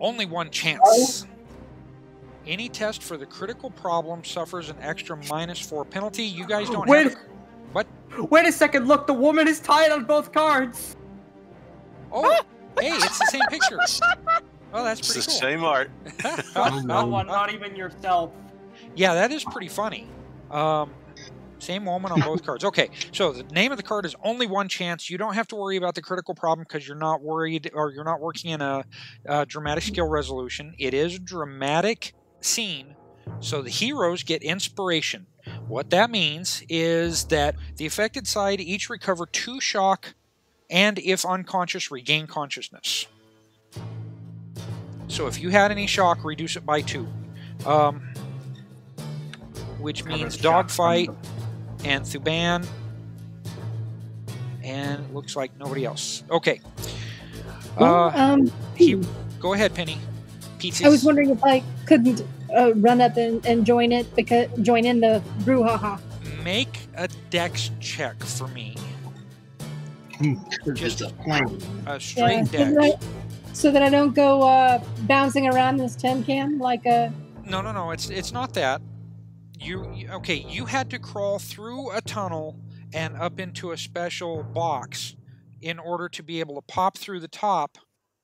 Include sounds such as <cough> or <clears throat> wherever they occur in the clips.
Only one chance. Any test for the critical problem suffers an extra minus four penalty. You guys don't Wait. have. What? Wait a second. Look, the woman is tied on both cards. Oh, hey, it's the same picture. Well, <laughs> that's pretty It's the cool. same art. <laughs> No one, not <laughs> even yourself. Yeah, that is pretty funny. Um, same woman on both cards. Okay, so the name of the card is only one chance. You don't have to worry about the critical problem because you're not worried or you're not working in a, a dramatic skill resolution. It is a dramatic scene, so the heroes get inspiration. What that means is that the affected side each recover two shock and, if unconscious, regain consciousness. So if you had any shock, reduce it by two. Um, which means dogfight and Thuban. And looks like nobody else. Okay. Well, Uh, um, he, go ahead, Penny. Pizzas. I was wondering if I couldn't uh, run up and, and join it because join in the brouhaha. Make a dex check for me. Just a plane. A straight so, dex. that I, so that I don't go uh, bouncing around this tin can like a. No, no, no. It's it's not that. You okay? You had to crawl through a tunnel and up into a special box in order to be able to pop through the top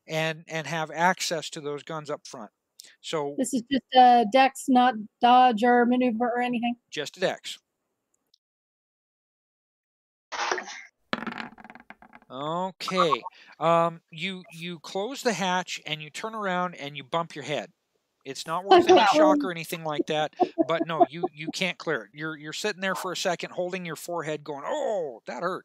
and and have access to those guns up front. So This is just a dex, not dodge or maneuver or anything. just a dex. Okay. Um, you you close the hatch and you turn around and you bump your head. It's not worth any shock or anything like that. But no, you you can't clear it. You're you're sitting there for a second, holding your forehead, going, "Oh, that hurt."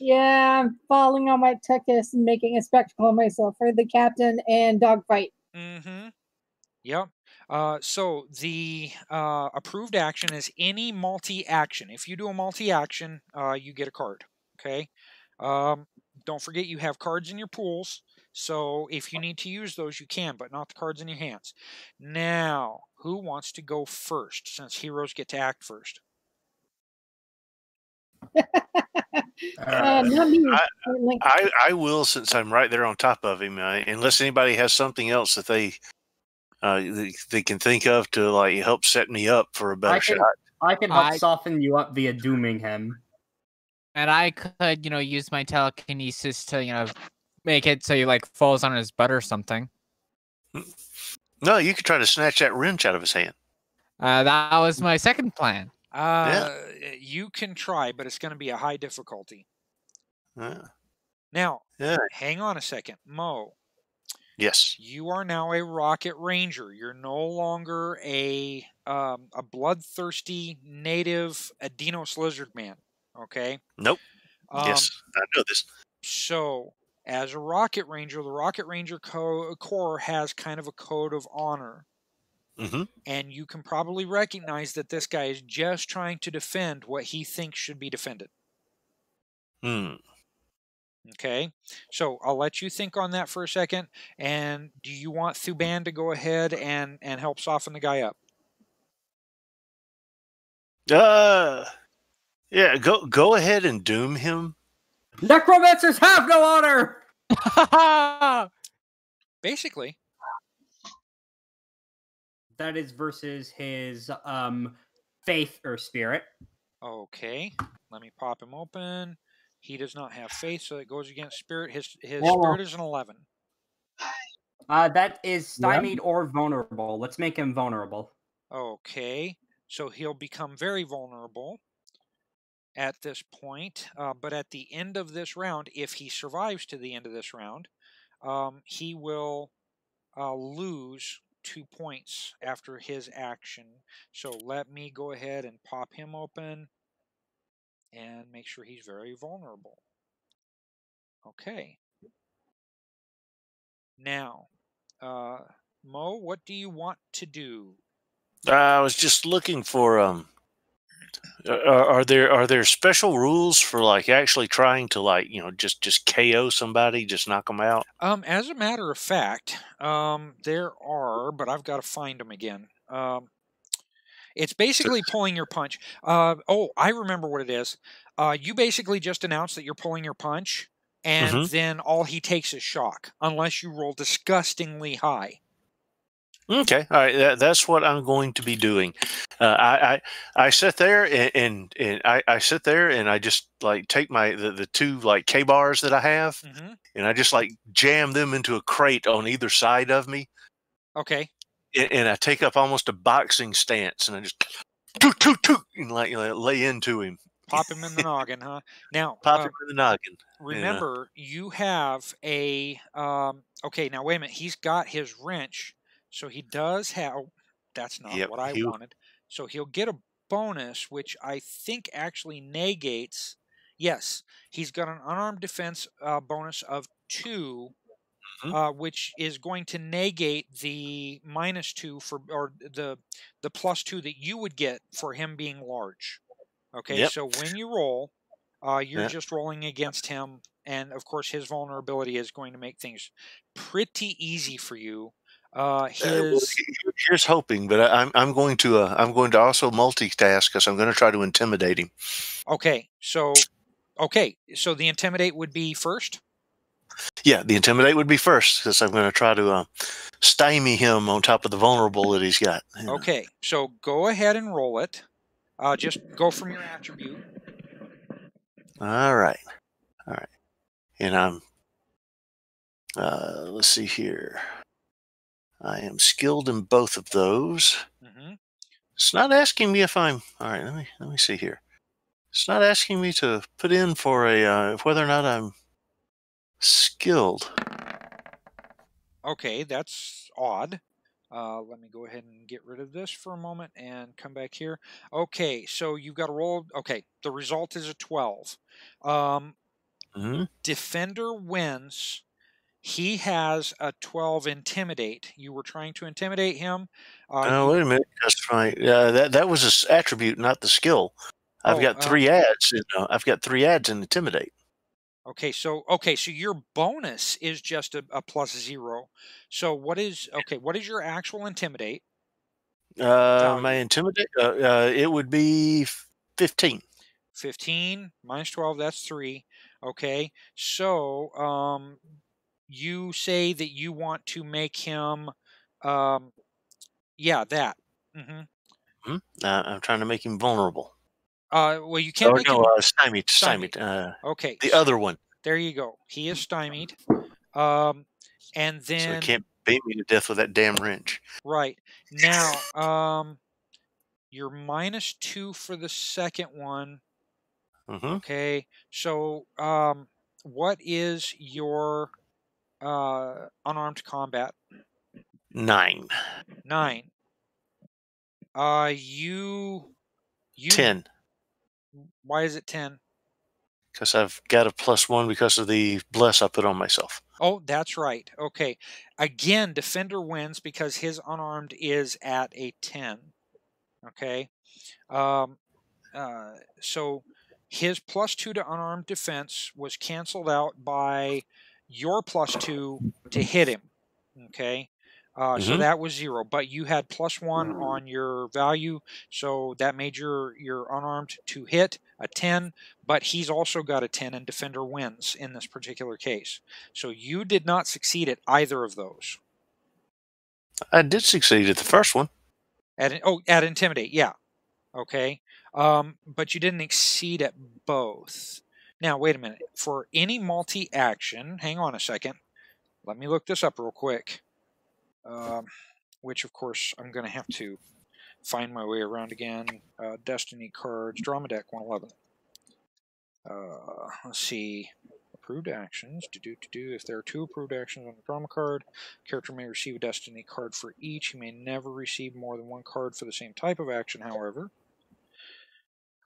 Yeah, I'm falling on my tuchus and making a spectacle of myself for the captain and dogfight. Mm-hmm. Yep. Uh, so the uh, approved action is any multi-action. If you do a multi-action, uh, you get a card. Okay. Um, don't forget you have cards in your pools. So if you need to use those, you can, but not the cards in your hands. Now, who wants to go first? Since heroes get to act first. <laughs> Uh, not me. I- I, I will since I'm right there on top of him. Uh, unless anybody has something else that they uh, they, they can think of to like help set me up for a better I can, shot. I can help I- soften you up via dooming him. And I could, you know, use my telekinesis to, you know, make it so he like falls on his butt or something. No, you could try to snatch that wrench out of his hand. Uh, that was my second plan. Uh, You can try, but it's going to be a high difficulty. Uh, Now, yeah. hang on a second. Mo, Yes. you are now a rocket ranger. You're no longer a um, a bloodthirsty native Edeinos lizard man. Okay. Nope. Um, yes. I know this. So, as a rocket ranger, the rocket ranger co- corps has kind of a code of honor, hmm and you can probably recognize that this guy is just trying to defend what he thinks should be defended. Hmm. Okay, so I'll let you think on that for a second. And do you want Thuban to go ahead and and help soften the guy up? Uh, yeah. Go go ahead and doom him. Necromancers have no honor. <laughs> Basically, That is versus his um faith or spirit. okay. Let me pop him open. He does not have faith, so it goes against spirit. His his Oh. spirit is an eleven. Uh, that is Yeah. stymied or vulnerable. Let's make him vulnerable. Okay, so he'll become very vulnerable at this point. Uh, but at the end of this round, if he survives to the end of this round, um, he will uh, lose two points after his action. So let me go ahead and pop him open and make sure he's very vulnerable. Okay. Now, uh, Mo, what do you want to do? I was just looking for um. Are, are there are there special rules for like actually trying to like you know just just KO somebody, just knock them out? Um, as a matter of fact, um, there are, but I've got to find them again. Um, it's basically pulling your punch. Uh, oh, I remember what it is. Uh, you basically just announce that you're pulling your punch, and Mhm. then all he takes is shock, unless you roll disgustingly high. Okay, all right. That, that's what I'm going to be doing. Uh, I, I I sit there and and, and I, I sit there and I just like take my the, the two like K bars that I have hmm and I just like jam them into a crate on either side of me Okay. and, and I take up almost a boxing stance and I just toot toot toot and like you know, lay into him, Pop him in the noggin, huh? Now, <laughs> pop uh, him in the noggin. remember, you have a. Um, okay, now wait a minute. He's got his wrench, so he does have. that's not Yep, what I he- wanted. So he'll get a bonus, which I think actually negates. Yes, he's got an unarmed defense uh, bonus of 2 Mhm. uh, which is going to negate the minus two for, or the the plus two that you would get for him being large. Okay, Yep. so when you roll, uh, you're Yeah. just rolling against him, and of course his vulnerability is going to make things pretty easy for you. Uh, Uh, his he- here's hoping, but I, I'm I'm going to uh, I'm going to also multitask because I'm going to try to intimidate him. okay, so okay, so the intimidate would be first. Yeah, the intimidate would be first because I'm going to try to uh, stymie him on top of the vulnerable that he's got. you know. Okay, so go ahead and roll it. Uh, just go from your attribute. All right, all right, and I'm. Uh, let's see here. I am skilled in both of those. hmm It's not asking me if I'm. All right, let me let me see here. It's not asking me to put in for a uh, whether or not I'm skilled. Okay, that's odd. Uh, let me go ahead and get rid of this for a moment and come back here. Okay, so you've got a roll. Okay, the result is a 12. Um, hmm defender wins. He has a 12 intimidate. You were trying to intimidate him. Uh, Oh, wait a minute. That's right. Yeah, that that was a s attribute, not the skill. I've Oh, got uh, three ads. In, uh, I've got three ads in intimidate. Okay, so okay, so your bonus is just a, a plus zero. So what is okay? What is your actual intimidate? Uh, my intimidate. Uh, uh, it would be fifteen. Fifteen minus twelve, that's three. Okay, so um, you say that you want to make him, um, yeah, that. mm-hmm. Uh, I'm trying to make him vulnerable. Uh, well, you can't Or make no, him. uh, stymied. stymied. Stymied. Uh, Okay, the so other one. there you go. He is stymied. Um, and then So he can't beat me to death with that damn wrench. Right. Now, um you're minus 2 for the second one. hmm Okay. So, um what is your uh unarmed combat? Nine. 9. Uh you you Ten. Why is it 10? Because I've got a plus one because of the bless I put on myself. Oh, that's right. Okay. Again, defender wins because his unarmed is at a 10. Okay. Um, uh, so his plus two to unarmed defense was canceled out by your plus two to hit him. Okay. Uh, So Mhm. that was zero, but you had plus one on your value, so that made your your unarmed to hit a ten. But he's also got a ten, and defender wins in this particular case. So you did not succeed at either of those. I did succeed at the first one. At oh, at intimidate, yeah, okay. Um, but you didn't exceed at both. Now wait a minute. For any multi-action, hang on a second. Let me look this up real quick. Um, which of course I'm going to have to find my way around again. Uh, Destiny cards, Drama Deck 111. Uh, let's see. Approved actions. To do to do. If there are two approved actions on the drama card, character may receive a destiny card for each. He may never receive more than one card for the same type of action, however.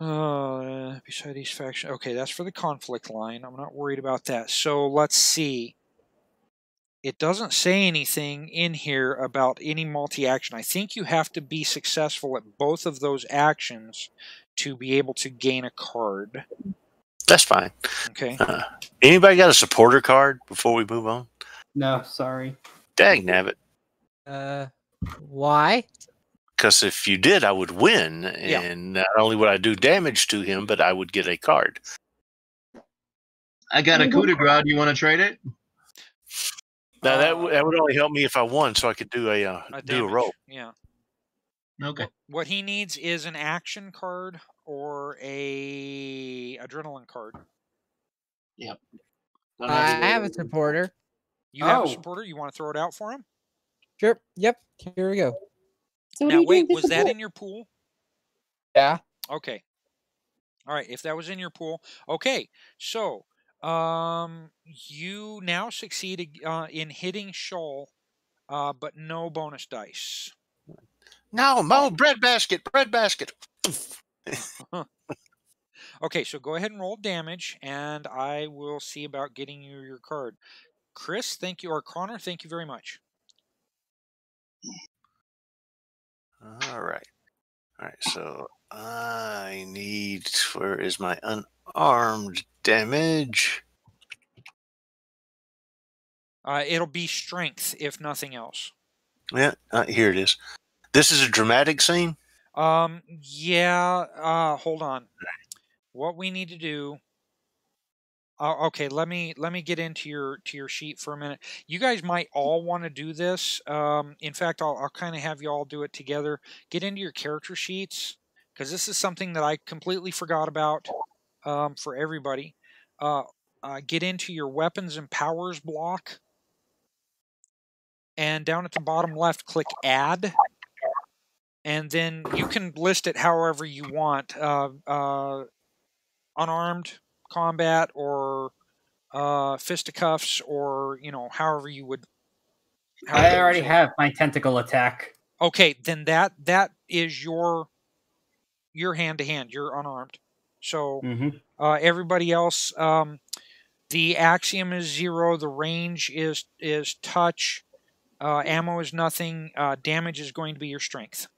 Uh, beside each faction. Okay, that's for the conflict line. I'm not worried about that. So let's see. It doesn't say anything in here about any multi action. I think you have to be successful at both of those actions to be able to gain a card. That's fine. Okay. Uh, anybody got a supporter card before we move on? No, sorry. Dag nabbit. Uh, why? Because if you did, I would win, Yeah. and not only would I do damage to him, but I would get a card. I got a coup de grace. Do you want to trade it? Now that Uh, w- that would only help me if I won, so I could do a uh, a do a roll. Yeah. Okay. What he needs is an action card or a adrenaline card. Don't I have to have worry. a supporter. You have Oh. a supporter. You want to throw it out for him? Sure. Yep. Here we go. So now wait, was that support? in your pool? Yeah. Okay. All right. If that was in your pool, okay. So, um, you now succeed ag- uh, in hitting Shul, uh, but no bonus dice. No, Mo, bread basket, bread basket. Okay, so go ahead and roll damage, and I will see about getting you your card. Chris, thank you, or Connor, thank you very much. All right. All right. So I need. Where is my unarmed damage? Uh, it'll be strength, if nothing else. Yeah, uh, here it is. This is a dramatic scene. Um, yeah. Uh, hold on. What we need to do. Uh, okay, let me let me get into your to your sheet for a minute. You guys might all want to do this. Um, in fact, I'll I'll kind of have you all do it together. Get into your character sheets because this is something that I completely forgot about. Um, for everybody, uh, uh, get into your weapons and powers block, and down at the bottom left, click add and then you can list it however you want uh, uh, unarmed combat or uh, fisticuffs or you know however you would however I already say have my tentacle attack. okay then that that is your your hand to hand you're unarmed. So hmm uh, everybody else um, the axiom is zero the range is is touch uh, ammo is nothing uh, damage is going to be your strength.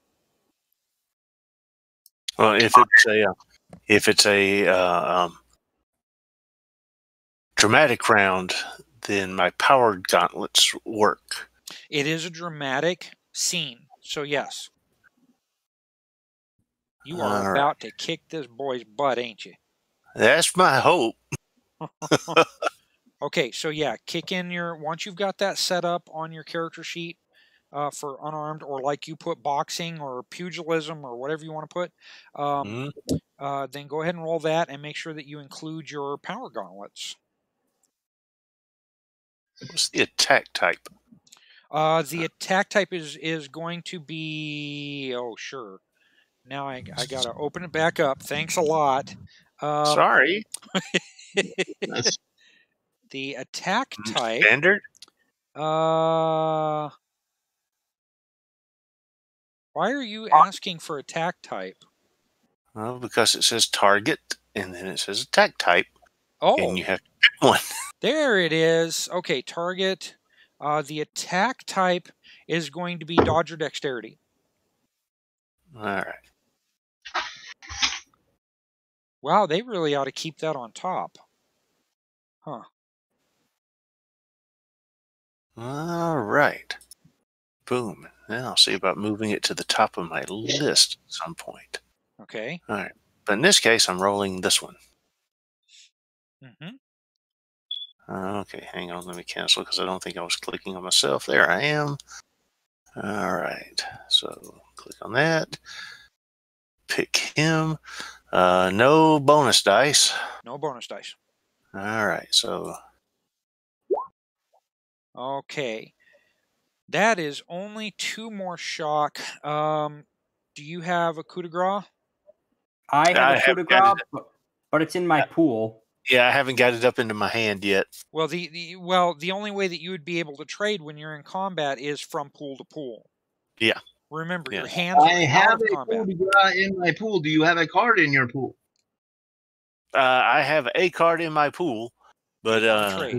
Well, if it's a uh, if it's a uh, um, dramatic round, then my powered gauntlets work. It is a dramatic scene. So yes. You are All right. about to kick this boy's butt, ain't you? That's my hope. <laughs> Okay, so yeah, kick in your once you've got that set up on your character sheet uh, for unarmed, or like you put boxing or pugilism or whatever you want to put, um, Mhm. uh, then go ahead and roll that and make sure that you include your power gauntlets. What's the attack type? Uh, the attack type is is going to be oh sure. Now I, I gotta open it back up. Thanks a lot. Um, Sorry, <laughs> the attack Mm, type. standard. Uh, why are you asking for attack type? Well, because it says target and then it says attack type, Oh, and you have to pick one. <laughs> there it is. Okay, target. Uh, the attack type is going to be Dodger dexterity. All right. Wow, they really ought to keep that on top. Huh. All right. Boom. Now I'll see about moving it to the top of my list at some point. Okay. All right. But in this case, I'm rolling this one. hmm Okay, hang on. Let me cancel because I don't think I was clicking on myself. There I am. All right. So click on that. Pick him. Uh, no bonus dice. No bonus dice. All right. So Okay. That is only two more shock. Um, do you have a coup de grace? I have I a coup de haven't got grace, but, but it's in my pool. Yeah, I haven't got it up into my hand yet. Well, the, the well, the only way that you would be able to trade when you're in combat is from pool to pool. Yeah. Remember, your hands I have a combat. coup de grace in my pool. Do you have a card in your pool? Uh, I have a card in my pool, but uh,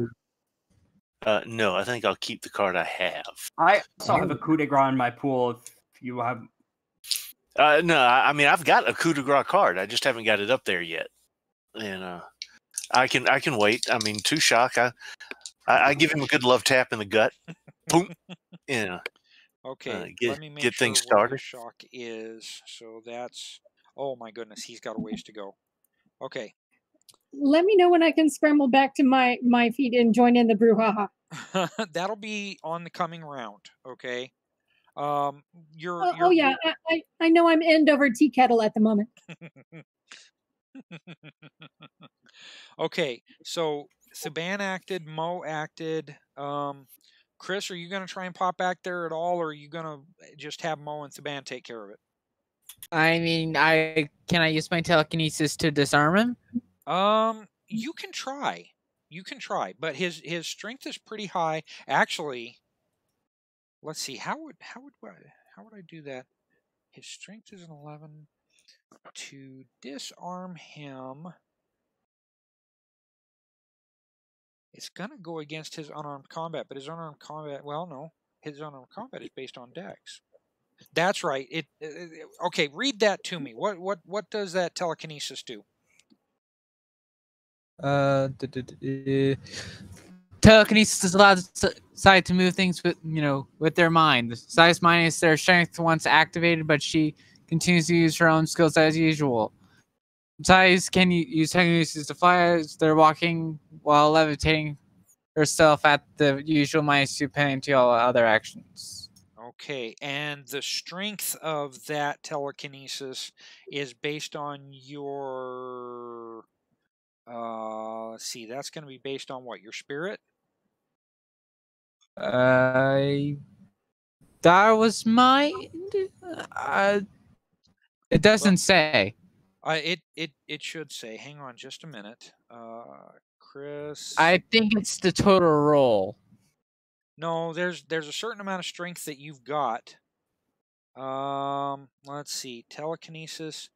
uh, no, I think I'll keep the card I have. I also have a coup de grace in my pool. If you have, Uh, no, I, I mean I've got a coup de grace card. I just haven't got it up there yet, and uh, I can I can wait. I mean, two shock. I, I I give him a good love tap in the gut. Boom. <laughs> Yeah. Okay, get- let me make get sure things where the started. shock is. So that's oh my goodness, he's got a ways to go. Okay, let me know when I can scramble back to my my feet and join in the brouhaha. <laughs> That'll be on the coming round. Okay. Um, you're, Oh, you're oh yeah, I, I I know I'm end over tea kettle at the moment. <laughs> <laughs> okay, so Thuban acted, Mo acted. Um, Chris, are you going to try and pop back there at all, or are you going to just have Mo and Thuban take care of it? I mean, I can I use my telekinesis to disarm him? Um, you can try. You can try, but his his strength is pretty high. Actually, let's see. How would how would I, how would I do that? His strength is an eleven. To disarm him, it's gonna go against his unarmed combat. But his unarmed combat, well, no, his unarmed combat is based on Dex. That's right. It uh, okay. Read that to me. What what what does that telekinesis do? Uh, telekinesis allows the side to move things with you know with their mind. The size minus their strength once activated, but she continues to use her own skills as usual. Size can use telekinesis to fly as they're walking while levitating herself at the usual minus two penalty to all other actions. Okay, and the strength of that telekinesis is based on your. Uh, let's see, that's going to be based on what? Your spirit? I that was my. Uh, it doesn't say. Uh, it it it should say. Hang on, just a minute. Uh, Chris. I think it's the total roll. No, there's there's a certain amount of strength that you've got. Um, let's see, telekinesis.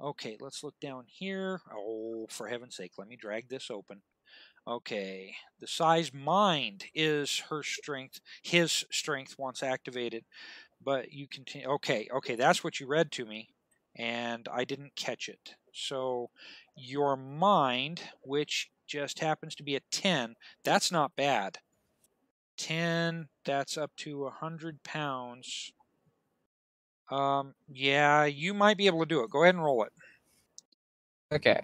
Okay, let's look down here. Oh, for heaven's sake, let me drag this open. Okay, the size mind is her strength, his strength once activated. But you continue. Okay, okay, that's what you read to me, and I didn't catch it. So your mind, which just happens to be a 10, that's not bad. 10 that's up to 100 pounds um yeah you might be able to do it go ahead and roll it Okay.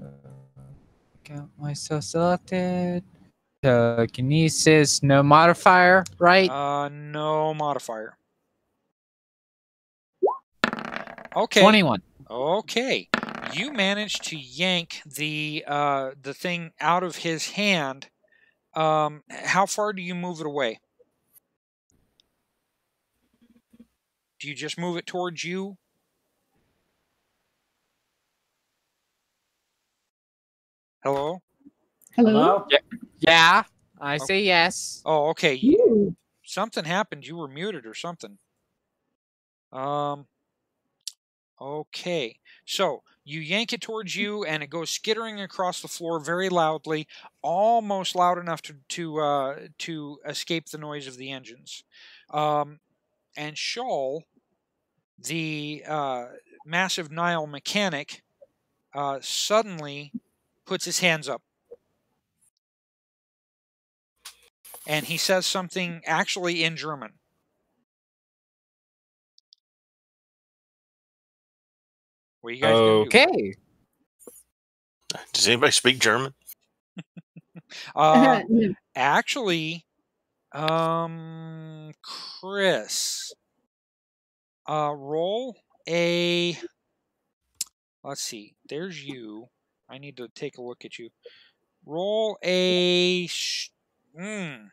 Uh, Count myself selected. Telekinesis, no modifier, right? uh no modifier okay 21. okay you managed to yank the uh the thing out of his hand um how far do you move it away do you just move it towards you hello Hello. Yeah, yeah. I say yes. oh okay you, You. something happened. You were muted or something. Um. Okay, so you yank it towards you, and it goes skittering across the floor very loudly, almost loud enough to to uh, to escape the noise of the engines. Um, and Shul, the uh, massive Nile mechanic, uh, suddenly puts his hands up. And he says something actually in German. What are you guys gonna do? Okay. Does anybody speak German? <laughs> Uh, <laughs> actually, um, Chris, uh, roll a. Let's see. There's you. I need to take a look at you. Roll a. Sh- mm,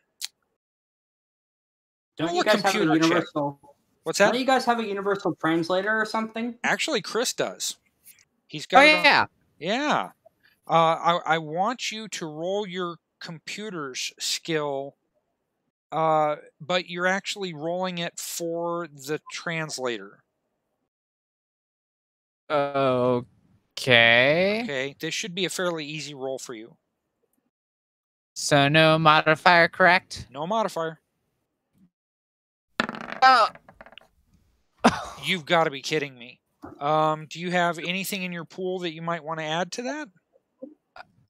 Don't Roll you a guys have a computer check. universal? What's Don't you guys have a universal translator or something? Actually, Chris does. He's got. it on- yeah. Yeah. Uh, I, I want you to roll your computer's skill, uh, but you're actually rolling it for the translator. Okay. Okay. This should be a fairly easy roll for you. So no modifier, correct? No modifier. Oh. <laughs> You've got to be kidding me. Um, do you have anything in your pool that you might want to add to that?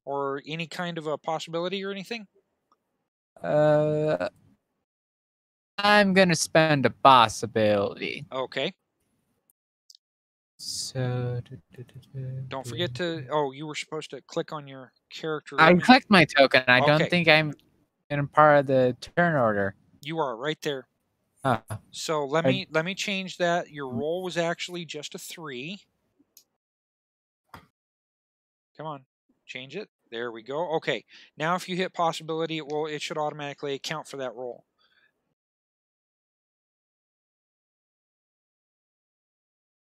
Or any kind of a possibility or anything? Uh, I'm gonna spend a possibility. Okay. So. Don't forget to. Oh, you were supposed to click on your character. I clicked my token. I Okay. don't think I'm in part of the turn order. You are right there. So let I- me let me change that. Your roll was actually just a three. Come on, change it. There we go. Okay. Now if you hit possibility, it will it should automatically account for that roll.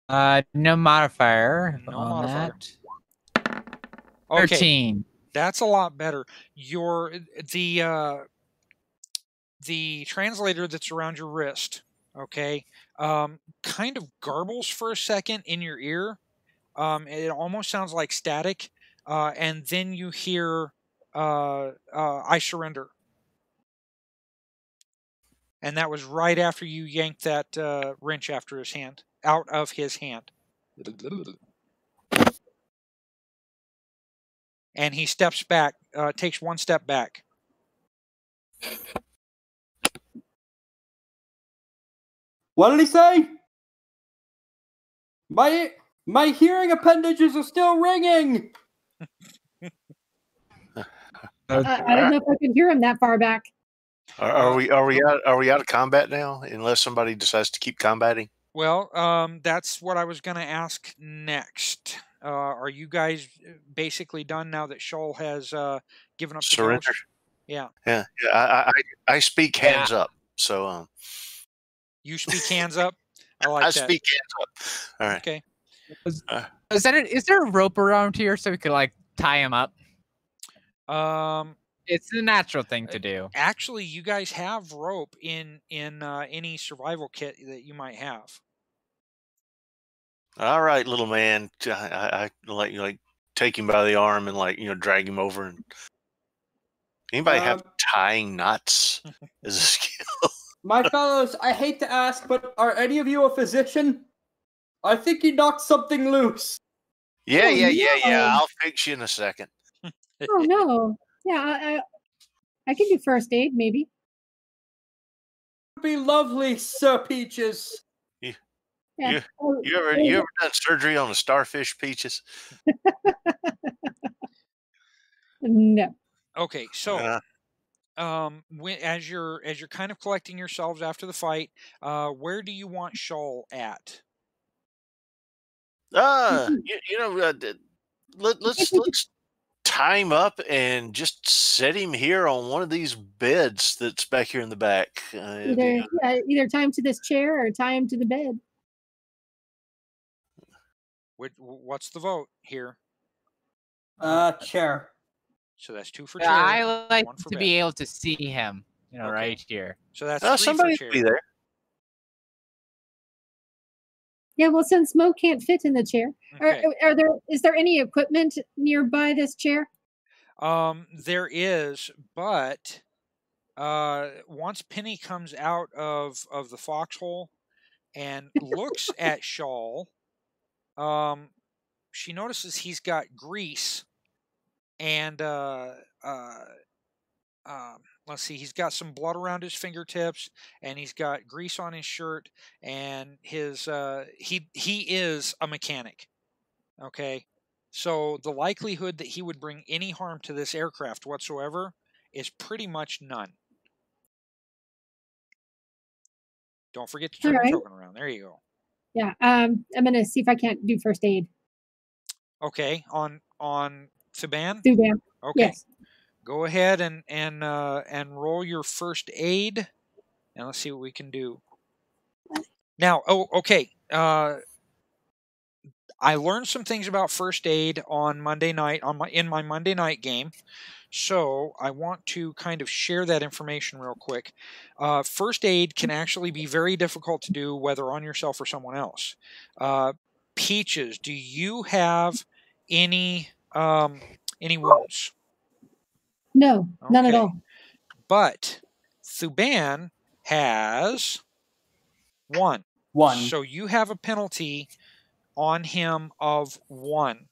uh, no modifier No on modifier. that. Okay. Thirteen. That's a lot better. Your the uh, the translator that's around your wrist, okay, um, kind of garbles for a second in your ear. Um, it almost sounds like static, uh, and then you hear uh, uh, "I surrender," and that was right after you yanked that uh, wrench after his hand out of his hand. and he steps back, uh, takes one step back. What did he say? My my hearing appendages are still ringing. I, <laughs> I don't know if I could hear him that far back. Are, are we are we out are we out of combat now? Unless somebody decides to keep combating. Well, um, that's what I was going to ask next. Uh, are you guys uh, basically done now that Shul has uh, given up Surrender. ghost? Yeah. Yeah, yeah. I I, I speak hands up. So um, You speak hands up. I <laughs> like I that. speak hands up. All right. Okay. Is that it? Is there a rope around here so we could like tie him up? Um, It's the natural thing to do. actually, you guys have rope in in uh, any survival kit that you might have. All right, little man. I, I, I like like take him by the arm and like you know drag him over. And anybody have Um, tying knots <laughs> as a skill? My fellows, I hate to ask, but are any of you a physician? I think he knocked something loose. Yeah, Oh, yeah, yeah, yeah. no. I'll fix you in a second. <laughs> Oh no. Yeah, I, I, I can do first aid maybe. Would be lovely, Sir Peaches. Yeah. You- Oh, You ever oh, you ever done surgery on a starfish, Peaches? <laughs> No. Okay, so Uh, um, when, as you're as you're kind of collecting yourselves after the fight, uh, where do you want Shul at? uh <laughs> you, you know, uh, let, let's <laughs> let's tie him up and just set him here on one of these beds that's back here in the back. Uh, Either yeah, either tie him to this chair or tie him to the bed. Which, what's the vote here? Uh, chair. So that's two for chair. I like to bed. be able to see him. You know, Okay. right here. So that's three somebody for will be there. Yeah, well, since Mo can't fit in the chair, Okay. are, are there is there any equipment nearby this chair? Um, there is, but uh, once Penny comes out of of the foxhole and looks <laughs> at Shul, um, she notices he's got grease and uh, uh, um, let's see, he's got some blood around his fingertips and he's got grease on his shirt and his uh, he he is a mechanic. Okay. So the likelihood that he would bring any harm to this aircraft whatsoever is pretty much none. Don't forget to turn Alright. your token around. There you go. Yeah. Um, I'm gonna see if I can't do first aid. Okay, on on Do that. Okay, Yes. go ahead and and uh, and roll your first aid, and let's see what we can do. Now, oh, okay. Uh, I learned some things about first aid on Monday night on my in my Monday night game, so I want to kind of share that information real quick. Uh, first aid can actually be very difficult to do, whether on yourself or someone else. Uh, Peaches, do you have any um, any wounds? No, none at all. But Thuban has one. One. So you have a penalty on him of one.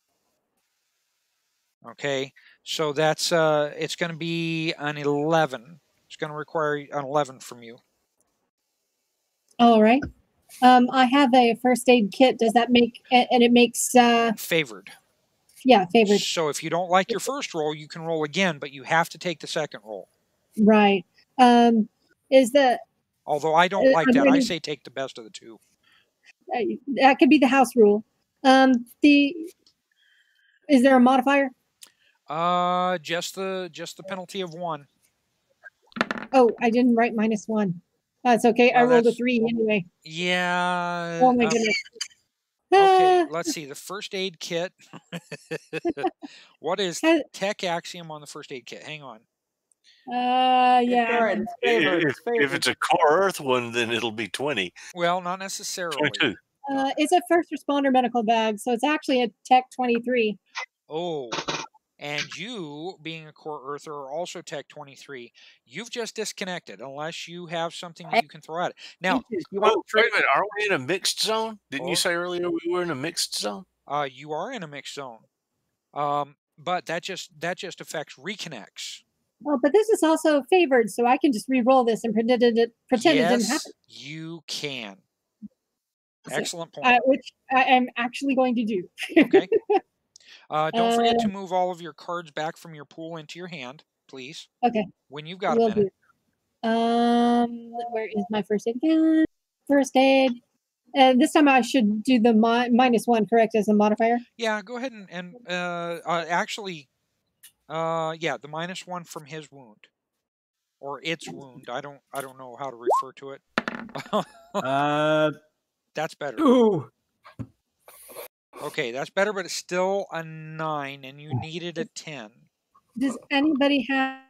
Okay, so that's uh, it's going to be an eleven. It's going to require an eleven from you. All right. Um, I have a first aid kit. Does that make a- and it makes uh Favored. Yeah favored So if you don't like your first roll, you can roll again, but you have to take the second roll. right? Um, is the Although I don't Uh, like I'm that. I say take the best of the two. uh, that could be the house rule. Um, the is there a modifier? Uh, just the just the penalty of one. Oh, I didn't write minus one. That's okay. I Oh, rolled a three anyway. Yeah. Oh my um, goodness. Okay, <laughs> let's see. The first aid kit. <laughs> <laughs> what is has- tech axiom on the first aid kit? Hang on. uh, yeah. alright, it's favored, If, it's if it's a core Earth one, then it'll be 20. Well, not necessarily. 22. Uh, it's a first responder medical bag, so it's actually a Tech 23. Oh, and you, being a core earther, are also Tech 23. You've just disconnected unless you have something that you can throw at it. Now, Peaches, you want Oh, to wait a minute. Aren't we in a mixed zone? Didn't Oh. you say earlier we were in a mixed zone? uh, you are in a mixed zone, um, but that just that just affects reconnects. Well, but this is also favored, so I can just re-roll this and pretend it, it- pretend it didn't yes, happen. you can. Excellent point. Uh, which I am actually going to do. Okay. <laughs> Uh, don't forget Uh, to move all of your cards back from your pool into your hand, please. Okay. When you've got a minute. do. Um, where is my first aid again? First aid. And this time I should do the mi- minus one, correct, as a modifier. Yeah, go ahead and, and uh, uh, actually, uh, yeah, the minus one from his wound or its wound. I don't I don't know how to refer to it. <laughs> Uh, that's better. ooh. Okay, that's better, but it's still a nine, and you needed a ten. Does anybody have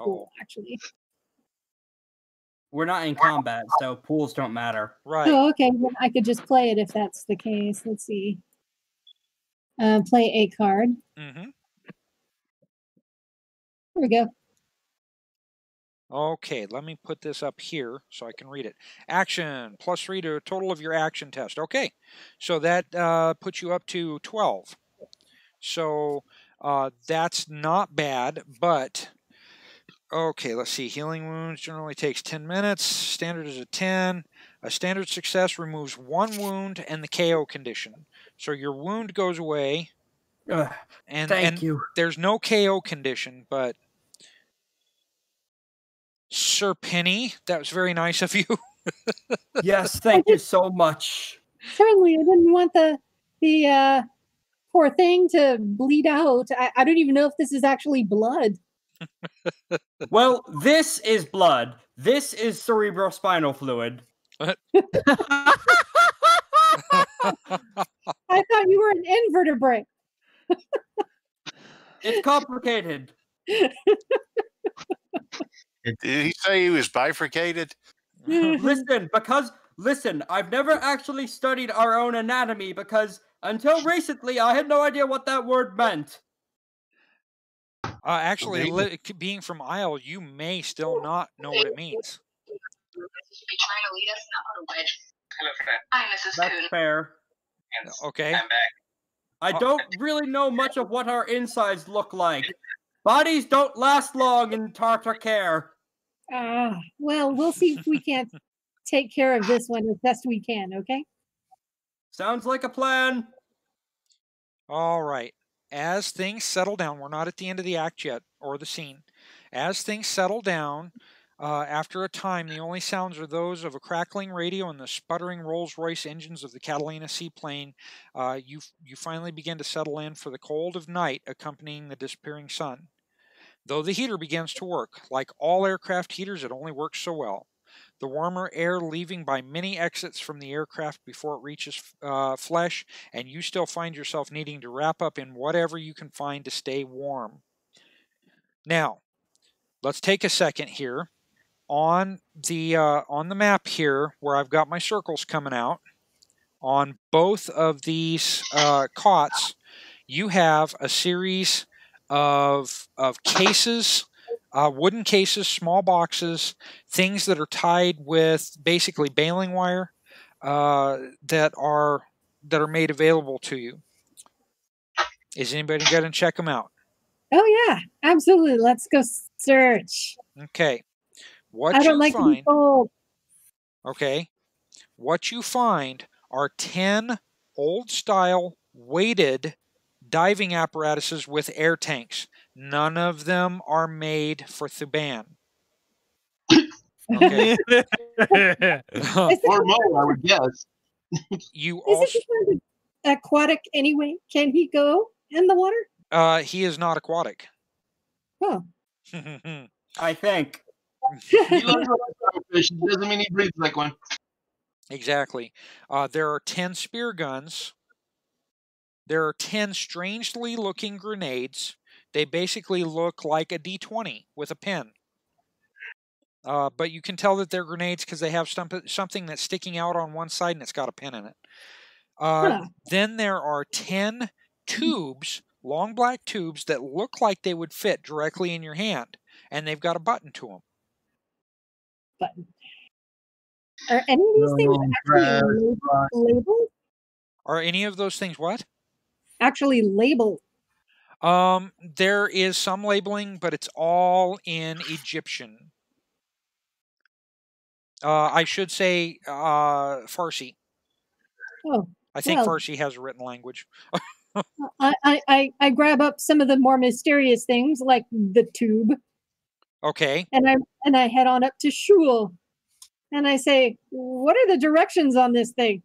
Oh, pool, actually? We're not in combat, so pools don't matter. right. Oh, okay. Then I could just play it if that's the case. Let's see. Uh, play a card. Mm-hmm. There we go. Okay, let me put this up here so I can read it. Action plus three to a total of your action test. Okay, so that uh, puts you up to 12. So uh, that's not bad, but okay, let's see. Healing wounds generally takes 10 minutes. Standard is a 10. A standard success removes one wound and the KO condition. So your wound goes away, Ugh, and thank and you. there's no KO condition, but Sir Penny, that was very nice of you. <laughs> Yes, thank you so much. Certainly, I didn't want the the uh, poor thing to bleed out. I, I don't even know if this is actually blood. <laughs> Well, this is blood. This is cerebrospinal fluid. <laughs> I thought you were an invertebrate. It's complicated. Did he say he was bifurcated? <laughs> listen, because listen, I've never actually studied our own anatomy because until recently I had no idea what that word meant. Uh, actually, li- being from Aysle, you may still not know what it means. be trying to lead us not a wedge. Hi, Mrs. That's Coon. fair. Okay. I Uh, don't really know much of what our insides look like. Bodies don't last long in Tartar care. Ah, well, we'll see if we can't take care of this one as best we can. Okay. Sounds like a plan. All right. As things settle down, we're not at the end of the act yet or the scene. As things settle down, uh, after a time, the only sounds are those of a crackling radio and the sputtering Rolls Royce engines of the Catalina seaplane. Uh, you, you finally begin to settle in for the cold of night accompanying the disappearing sun. Though the heater begins to work, like all aircraft heaters, it only works so well. The warmer air leaving by many exits from the aircraft before it reaches uh, flesh, and you still find yourself needing to wrap up in whatever you can find to stay warm. Now, let's take a second here on the uh, on the map here where I've got my circles coming out on both of these uh, cots. You have a series of of cases, uh, wooden cases, small boxes, things that are tied with basically baling wire uh, that are that are made available to you. Is anybody going to check them out? Oh yeah, absolutely. Let's go search. Okay. What I you don't like to be find? told. Okay. What you find are 10 old style weighted diving apparatuses with air tanks. None of them are made for Thuban. Okay. <laughs> Is <laughs> Or Mo, I would guess. you is also it aquatic anyway? Can he go in the water? uh he is not aquatic. Oh. <laughs> I think. He looks like a fish. Doesn't mean he breathes like one. Exactly. Uh, there are 10 spear guns. There are 10 strangely looking grenades. They basically look like a D20 with a pin. Uh, but you can tell that they're grenades because they have something that's sticking out on one side and it's got a pin in it. Uh, Huh. Then there are 10 tubes, long black tubes, that look like they would fit directly in your hand. And they've got a button to them. Button. Are any of these things actually labeled, labeled? Are any of those things what? Actually labeled. Um, there is some labeling, but it's all in Egyptian. Uh, I should say uh, Farsi. Oh, I think Well- Farsi has a written language. <laughs> I, I, I, I grab up some of the more mysterious things like the tube Okay. and I and I head on up to Shul and I say, What are the directions on this thing?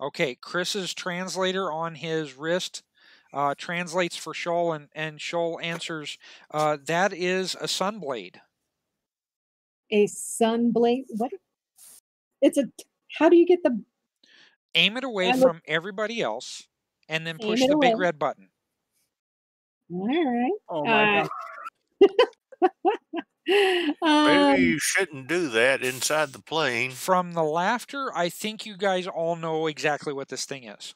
Okay. Chris's translator on his wrist uh, translates for Shul, and, and Shul answers, uh, That is a sunblade. A sun blade? What? It's a how do you get the Aim it away I look- from everybody else, and then push it the big red button. all right. Oh my Uh, god. <laughs> <laughs> Maybe um, you shouldn't do that inside the plane. From the laughter, I think you guys all know exactly what this thing is.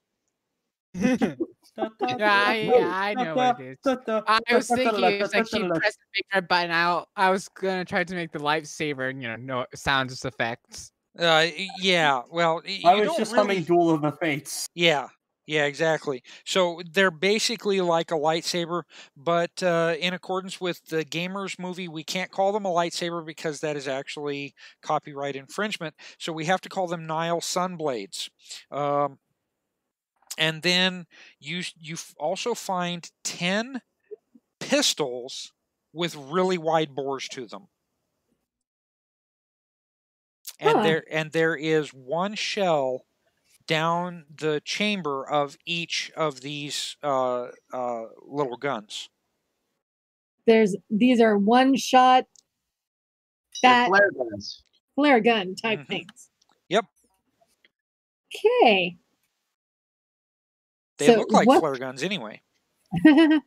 <laughs> I, <laughs> I know what it is. I was thinking it was like she pressed the big red button out. I was gonna try to make the lightsaber, you know, no sounds effects. Uh, yeah. Well, y- I you was don't just really- humming Duel of the Fates. Yeah. Yeah, exactly. So they're basically like a lightsaber, but uh, in accordance with the Gamers movie, we can't call them a lightsaber because that is actually copyright infringement. So we have to call them Nile Sunblades. Um, and then you you also find ten pistols with really wide bores to them. And Huh. there and there is one shell down the chamber of each of these uh, uh, little guns. there's these are one shot that flare guns. flare gun type Mhm. things. Yep. Okay. They So look like what- flare guns anyway. <laughs>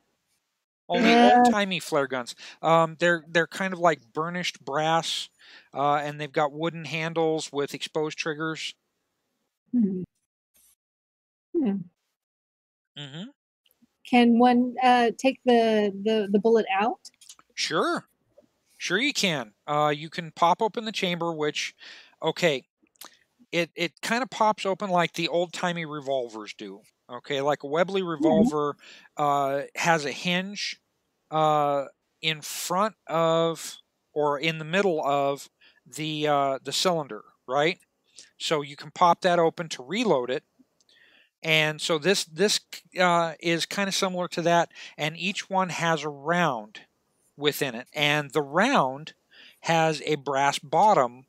Only Uh, old timey flare guns. Um, they're they're kind of like burnished brass, uh, and they've got wooden handles with exposed triggers. Hmm. Hmm. hmm Can one uh, take the, the the bullet out? Sure, sure you can. Uh, you can pop open the chamber, which, okay, it it kind of pops open like the old timey revolvers do. Okay, like a Webley revolver uh, has a hinge uh, in front of or in the middle of the uh, the cylinder, right? So you can pop that open to reload it. And so this this uh, is kind of similar to that, and each one has a round within it, and the round has a brass bottom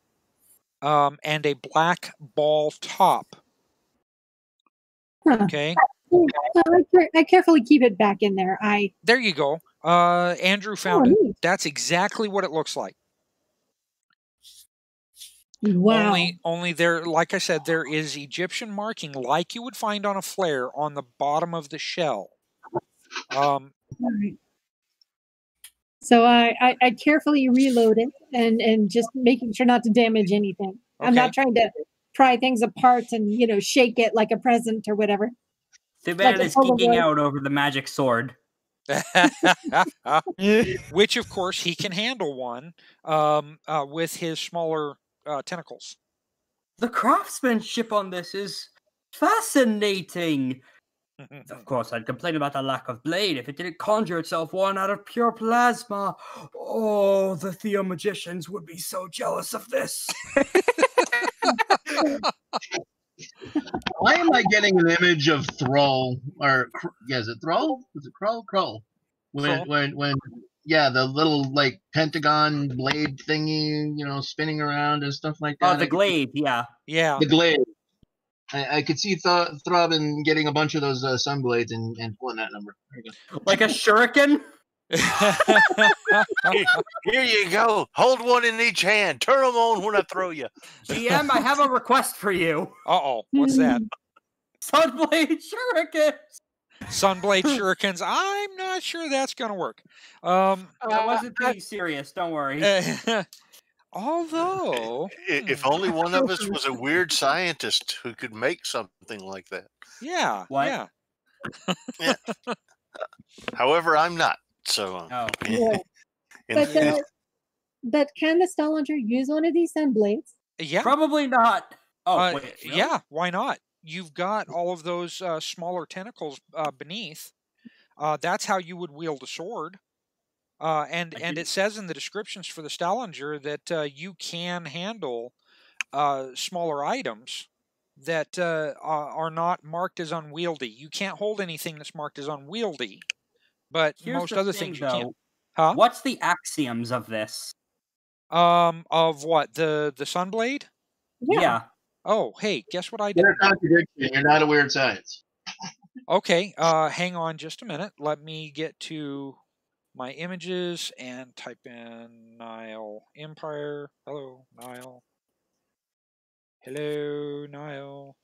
um, and a black ball top. Huh. Okay, I, I carefully keep it back in there. I there you go. Uh, Andrew found oh, it. That's exactly what it looks like. Wow. Only, only there, like I said, there is Egyptian marking, like you would find on a flare, on the bottom of the shell. Um, All right. So I, I, I carefully reload it and, and just making sure not to damage anything. I'm not trying to pry things apart and you know shake it like a present or whatever. Thuban Like a is geeking out over the magic sword. <laughs> <laughs> which, of course, he can handle one um, uh, with his smaller uh, tentacles. The craftsmanship on this is fascinating. Of course, I'd complain about the lack of blade if it didn't conjure itself one out of pure plasma. Oh, the Theo magicians would be so jealous of this. <laughs> <laughs> Why am I getting an image of Thrall or yeah, is it Thrall? Is it Krull? Krull. When Krull. when when yeah, the little like pentagon blade thingy, you know, spinning around and stuff like that. Oh, the I could- glaive, yeah. yeah. The glaive. I, I could see Th- Throbbing getting a bunch of those uh, sun blades and, and pulling that number. There you go. Like a shuriken? <laughs> Here you go. Hold one in each hand. Turn them on when I throw you. GM, I have a request for you. Uh oh, what's that? <laughs> Sunblade shuriken. Sunblade <laughs> shurikens. I'm not sure that's going to work. Um, I wasn't being serious. Don't worry. <laughs> although, If only one of us was a <laughs> weird scientist who could make something like that. yeah, What? yeah. However, I'm not. So, um, Oh. Yeah. in- But, uh, but can the Stalenger use one of these sun blades? Yeah. Probably not. Oh, Uh, wait. really? Yeah, why not? You've got all of those uh, smaller tentacles uh, beneath. Uh, that's how you would wield a sword. Uh, and I and do- it says in the descriptions for the Stalenger that uh, you can handle uh, smaller items that uh, are are not marked as unwieldy. You can't hold anything that's marked as unwieldy, but Here's most other thing, things you can. though. Huh? What's the axioms of this? Um, of what the the Sunblade? Yeah. Oh, hey, guess what I did? They're a contradiction. You're not a weird science. Okay, uh, hang on just a minute. Let me get to my images and type in Nile Empire. Hello, Nile. Hello, Nile.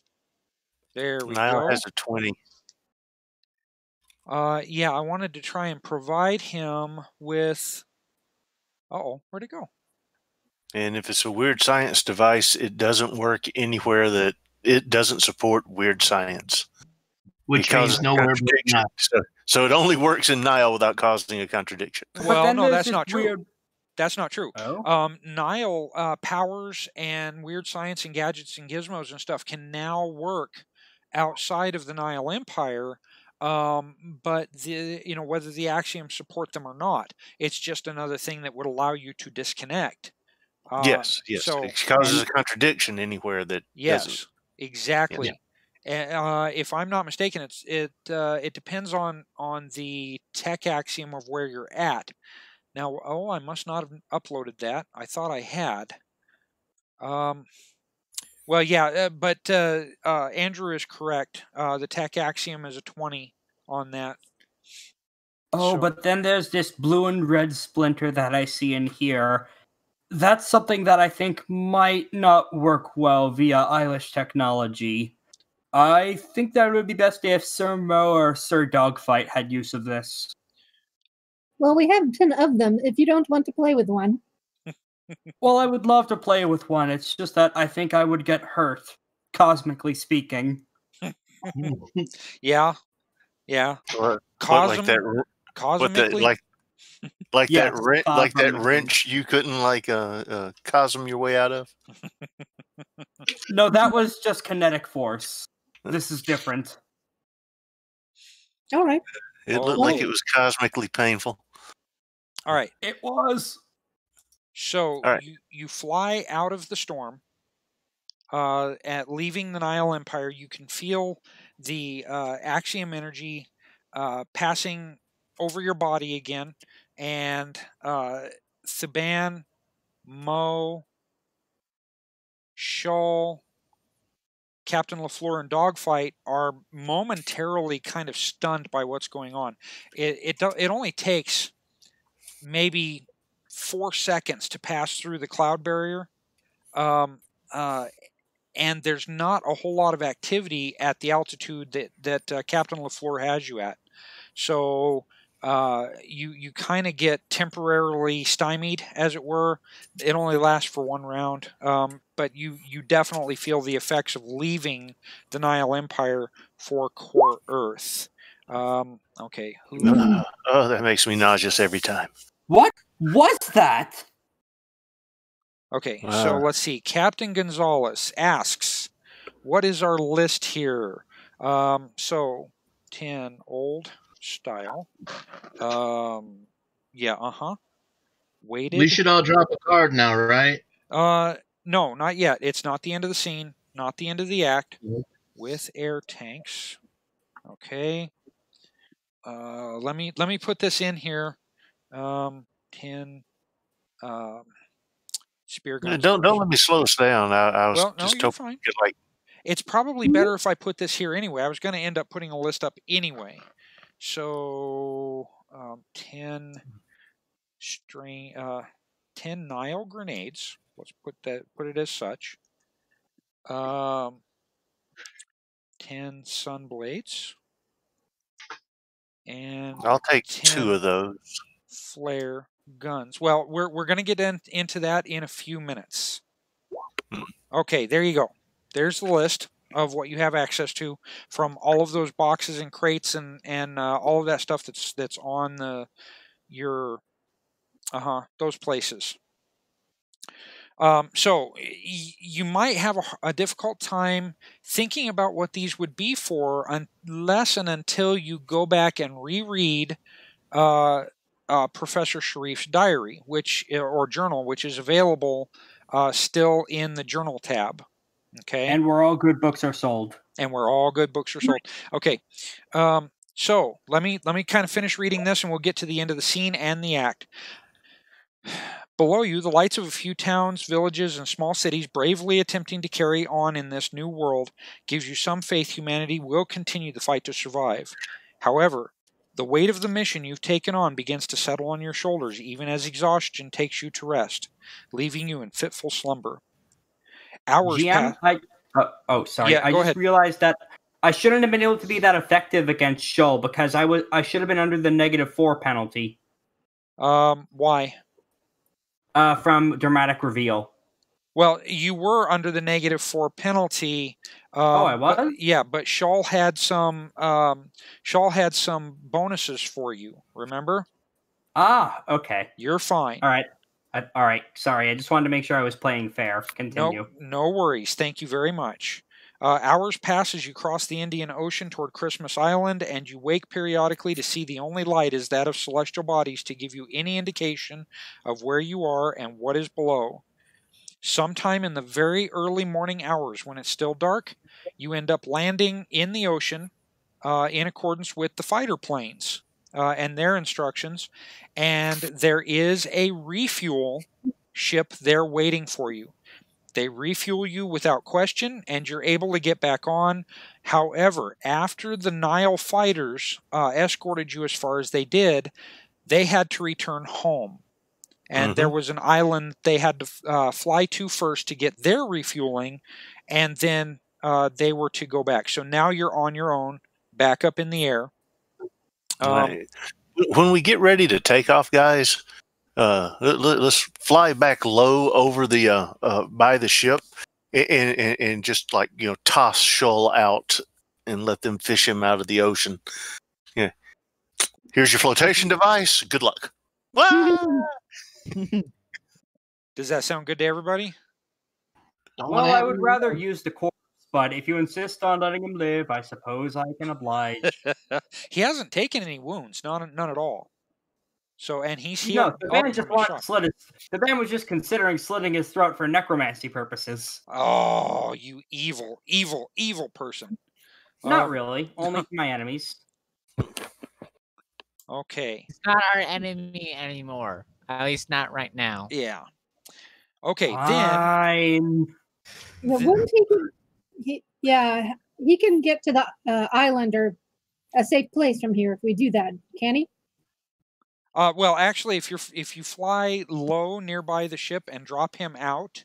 There we Nile go. has a 20. Uh, yeah, I wanted to try and provide him with. Oh, where'd it go? And if it's a weird science device, it doesn't work anywhere that it doesn't support weird science. Which It causes means nowhere but So, so it only works in Nile without causing a contradiction. Well, no, that's not true. weird- That's not true. Oh. Um, Nile uh, powers and weird science and gadgets and gizmos and stuff can now work outside of the Nile Empire. Um, but the you know whether the axioms support them or not, it's just another thing that would allow you to disconnect. Uh, yes, yes. So it causes a contradiction anywhere that yes, doesn't. exactly. And, uh, if I'm not mistaken, it's it uh, it depends on on the tech axiom of where you're at. Now, oh, I must not have uploaded that. I thought I had. Um, well, yeah, uh, but uh, uh, Andrew is correct. Uh, the tech axiom is a 20 on that. Oh, So- but then there's this blue and red splinter that I see in here. That's something that I think might not work well via Ayslish technology. I think that it would be best if Sir Mo or Sir Dogfight had use of this. Well, we have 10 of them if you don't want to play with one. <laughs> Well, I would love to play with one. It's just that I think I would get hurt, cosmically speaking. <laughs> <laughs> Yeah, yeah. What, what, Cosm- like that? r- What that cosmically, like? Like Yes, that wrench, like that wrench you couldn't like uh, uh cosm your way out of. No, that was just kinetic force. This is different. All right. It looked like Oh. it was cosmically painful. all right. It was. So right. you, you fly out of the storm. Uh, at leaving the Nile Empire, you can feel the uh, axiom energy uh, passing over your body again, and uh, Thuban, Mo, Shul, Captain Lafleur, and Dogfight are momentarily kind of stunned by what's going on. It it it only takes maybe four seconds to pass through the cloud barrier. Um, uh, and there's not a whole lot of activity at the altitude that, that uh, Captain LaFleur has you at. So uh, you, you kind of get temporarily stymied, as it were. It only lasts for one round, um, but you, you definitely feel the effects of leaving the Nile Empire for Core Earth. Um, okay. Who, oh, that makes me nauseous every time. What was that? Okay, so let's see. Captain Gonzalez asks, "What is our list here?" Um, so ten old style. Um, yeah, uh huh. Weighted. We should all drop a card now, right? Uh, no, not yet. It's not the end of the scene. not the end of the act, Mhm. with air tanks. Okay. Uh, let me let me put this in here. Um, ten um, spear Yeah, guns. Don't don't let me slow us down. I, I was Well, no, just you're hoping fine. like It's probably better if I put this here anyway. I was going to end up putting a list up anyway. So, um, 10 string, uh, 10 Nile grenades. Let's put that, put it as such. Um, 10 sun blades. And I'll take two of those. flare guns. Well, we're we're going to get in, into that in a few minutes. Okay, there you go. There's the list of what you have access to from all of those boxes and crates and and uh, all of that stuff that's that's on the your uh huh those places. Um, so you might have a difficult time thinking about what these would be for unless and until you go back and reread uh, uh, Professor Sharif's diary, which or journal, which is available uh, still in the journal tab. Okay, And where all good books are sold. and where all good books are sold. Okay, um, so let me let me kind of finish reading this, and we'll get to the end of the scene and the act. <sighs> Below you, the lights of a few towns, villages, and small cities bravely attempting to carry on in this new world gives you some faith humanity will continue the fight to survive. However, the weight of the mission you've taken on begins to settle on your shoulders even as exhaustion takes you to rest, leaving you in fitful slumber. Hours. GM, I, oh, oh, sorry. Yeah, I just ahead. realized that I shouldn't have been able to be that effective against Shul because I was I should have been under the negative four penalty Um, why? uh, from dramatic reveal. Well, you were under the negative four penalty. Um, Oh, I but- was? yeah, but Shul had some. Um, Shul had some bonuses for you. Remember? Ah, okay. You're fine. All right. I, all right. Sorry, I just wanted to make sure I was playing fair. Continue. No, no worries. Thank you very much. Uh, hours pass as you cross the Indian Ocean toward Christmas Island, and you wake periodically to see the only light is that of celestial bodies to give you any indication of where you are and what is below. Sometime in the very early morning hours, when it's still dark, you end up landing in the ocean uh, in accordance with the fighter planes uh, and their instructions, and there is a refuel ship there waiting for you. They refuel you without question, and you're able to get back on. However, after the Nile fighters uh, escorted you as far as they did, they had to return home. And there was an island they had to uh, fly to first to get their refueling, and then uh, they were to go back. So now you're on your own, back up in the air. Um, when we get ready to take off, guys, uh, let, us fly back low over the uh, uh, by the ship and, and and just like you know toss Shul out and let them fish him out of the ocean. Yeah. Here's your flotation device. Good luck. Wah! <laughs> Does that sound good to everybody? Well, I would rather use the corpse, but if you insist on letting him live, I suppose I can oblige. <laughs> he hasn't taken any wounds, none, none at all. So, and he's no, the up man just the wanted to slit his. The man was just considering slitting his throat for necromancy purposes. Oh, you evil, evil, evil person. Not Um, really, only <laughs> for my enemies. Okay. He's not our enemy anymore. At least not right now. Yeah. Okay. Then Fine. Well, The- wouldn't he, can- he? Yeah, he can get to the uh, island or a safe place from here if we do that. Can he? Uh, well, actually, if you're if you fly low nearby the ship and drop him out,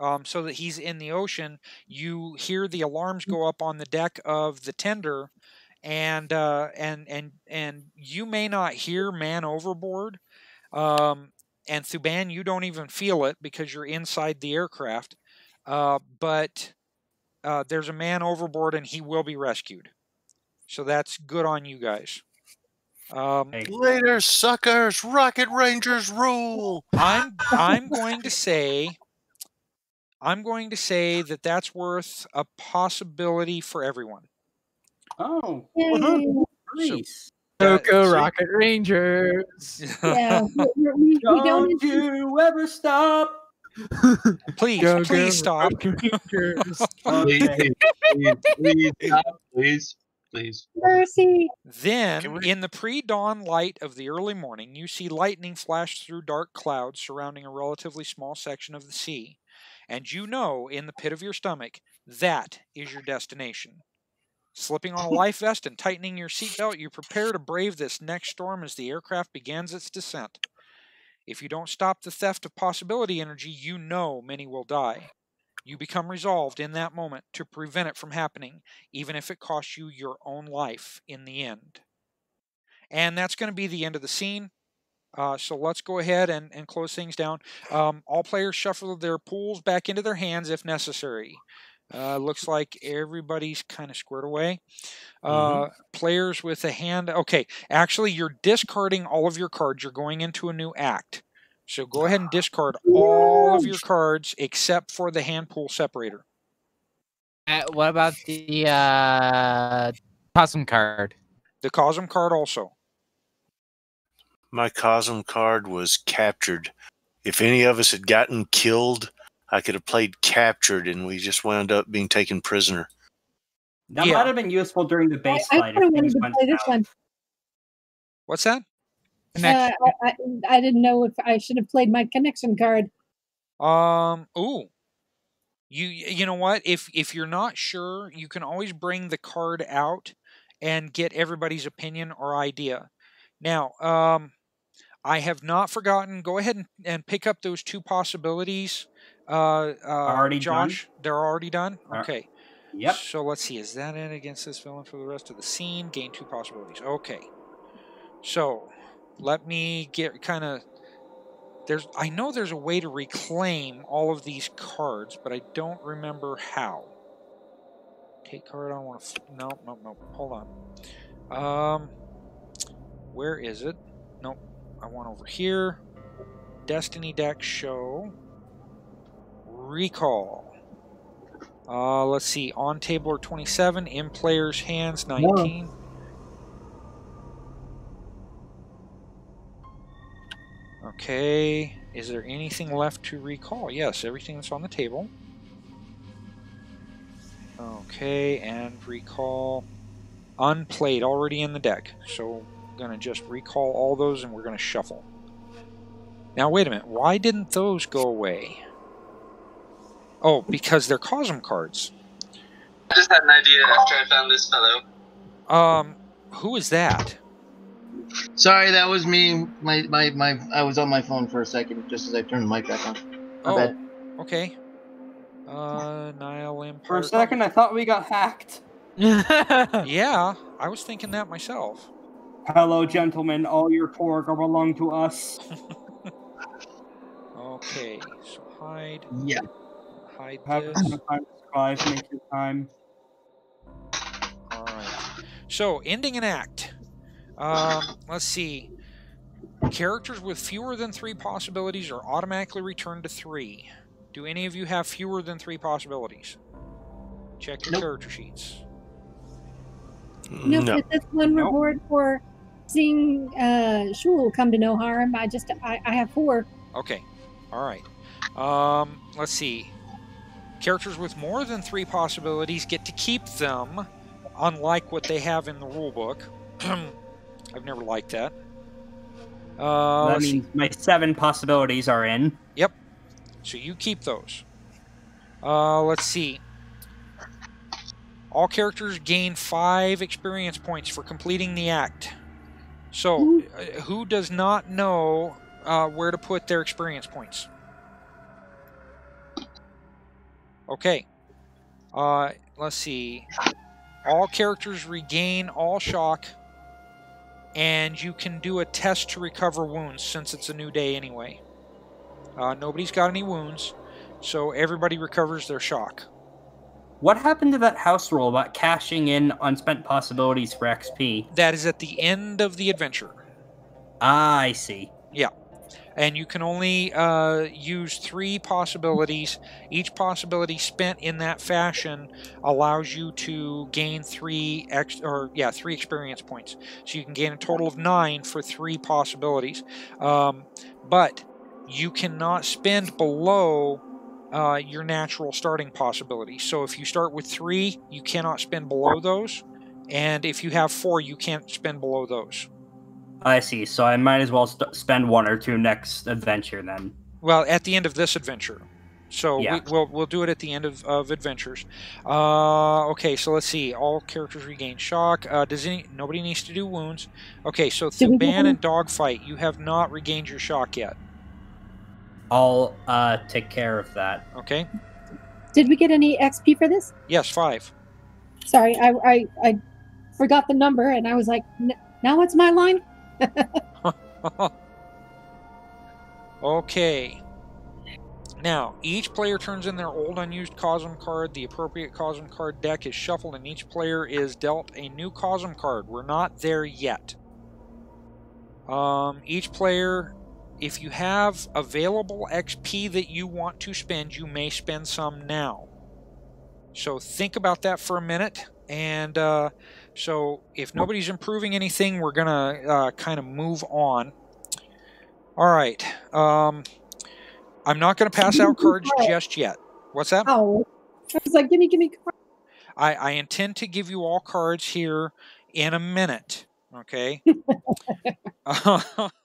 um, so that he's in the ocean, you hear the alarms go up on the deck of the tender, and uh, and and and you may not hear man overboard, um, and Thuban, you don't even feel it because you're inside the aircraft, uh, but uh, there's a man overboard and he will be rescued, so that's good on you guys. Um, Hey, Later, suckers. Rocket Rangers rule. I'm I'm going to say I'm going to say that that's worth a possibility for everyone. Oh, Yay. nice. Uh, Coco so- Rocket Rangers. Yeah, we, we, we don't. Don't you ever stop Please, Go, please go. stop. <laughs> Please, <laughs> please, please, stop, please, please. Mercy. Then, we- in the pre dawn light of the early morning, you see lightning flash through dark clouds surrounding a relatively small section of the sea. And you know, in the pit of your stomach, that is your destination. Slipping on a life vest and tightening your seatbelt, you prepare to brave this next storm as the aircraft begins its descent. If you don't stop the theft of possibility energy, you know many will die. You become resolved in that moment to prevent it from happening, even if it costs you your own life in the end. And that's going to be the end of the scene. Uh, so let's go ahead and, and close things down. Um, all players shuffle their pools back into their hands if necessary. Uh, looks like everybody's kind of squared away. Uh, Players with a hand. Okay, actually, you're discarding all of your cards. You're going into a new act. So go ahead and discard all of your cards except for the hand pool separator. Uh, what about the uh, custom card? The Cosm card also. My Cosm card was captured. If any of us had gotten killed, I could have played captured, and we just wound up being taken prisoner. That Yeah. might have been useful during the base I fight. kind of if wanted things to went play this one. What's that? Uh, I, I, I didn't know if I should have played my connection card. Um. Ooh. You you know what? If if you're not sure, you can always bring the card out and get everybody's opinion or idea. Now, um, I have not forgotten. Go ahead and, and pick up those two possibilities. Uh, uh, Already done? Josh, they're already done. Ar- Okay. Yep. So let's see. Is that it against this villain for the rest of the scene? Gain two possibilities. Okay. So let me get kind of. There's. I know there's a way to reclaim all of these cards, but I don't remember how. Take card. I don't want to. No, no, no. Hold on. Um. Where is it? Nope. I want over here. Destiny deck show. Recall. Uh, let's see. On table are 27. In player's hands 19. Okay. Is there anything left to recall? Yes, everything that's on the table. Okay, and recall unplayed already in the deck. So I'm gonna just recall all those and we're gonna shuffle. Now wait a minute, why didn't those go away? Oh, because they're Cosm cards. I just had an idea after I found this fellow. Um, who is that? Sorry, that was me. My, my, my. I was on my phone for a second, just as I turned the mic back on. My oh, bad. okay. Uh, Nile Empire. For a second, I thought we got hacked. <laughs> <laughs> Yeah, I was thinking that myself. Hello, gentlemen. All your Torg are belong to us. <laughs> Okay, so hide, Yeah. Hide Have this. some time to survive. Make your time. All right. So, ending an act. Um, let's see. Characters with fewer than three possibilities are automatically returned to three. Do any of you have fewer than three possibilities? Check your Nope. character sheets. No, No. but that's one Nope. reward for seeing uh, Shul come to no harm. I just, I, I have four. Okay. All right. Um, let's see. Characters with more than three possibilities get to keep them, unlike what they have in the rulebook. <clears throat> I've never liked that. Uh, that means my seven possibilities are in. Yep. So you keep those. Uh, let's see. All characters gain five experience points for completing the act. So, uh, who does not know uh, where to put their experience points? Okay. Uh, let's see. All characters regain all shock, and you can do a test to recover wounds since it's a new day anyway. Uh, nobody's got any wounds, so everybody recovers their shock. What happened to that house rule about cashing in unspent possibilities for XP? That is at the end of the adventure. Ah, I see. And you can only uh, use three possibilities. Each possibility spent in that fashion allows you to gain three ex- or yeah three experience points. So you can gain a total of nine for three possibilities. Um, but you cannot spend below uh, your natural starting possibility. So if you start with three, you cannot spend below those. And if you have four, you can't spend below those. I see. So I might as well st- spend one or two next adventure then. Well, at the end of this adventure. So Yeah. we, we'll we'll do it at the end of, of adventures. Uh, okay, so let's see. All characters regain shock. Uh, does any nobody needs to do wounds? Okay, so Did we get Thuban any- and Dogfight, you have not regained your shock yet. I'll uh, take care of that. Okay. Did we get any XP for this? Yes, five. Sorry, I I, I forgot the number, and I was like, "N- now it's my line? <laughs> okay. Now, each player turns in their old unused Cosm card. The appropriate Cosm card deck is shuffled, and each player is dealt a new Cosm card. We're not there yet. Um, each player, if you have available XP that you want to spend, you may spend some now. So think about that for a minute. And uh, so, if nobody's improving anything, we're gonna uh, kind of move on. All right. Um, I'm not going to pass out <laughs> cards just yet. What's that? Oh, I was like, gimme, gimme. card." I, I intend to give you all cards here in a minute. Okay. <laughs> <laughs>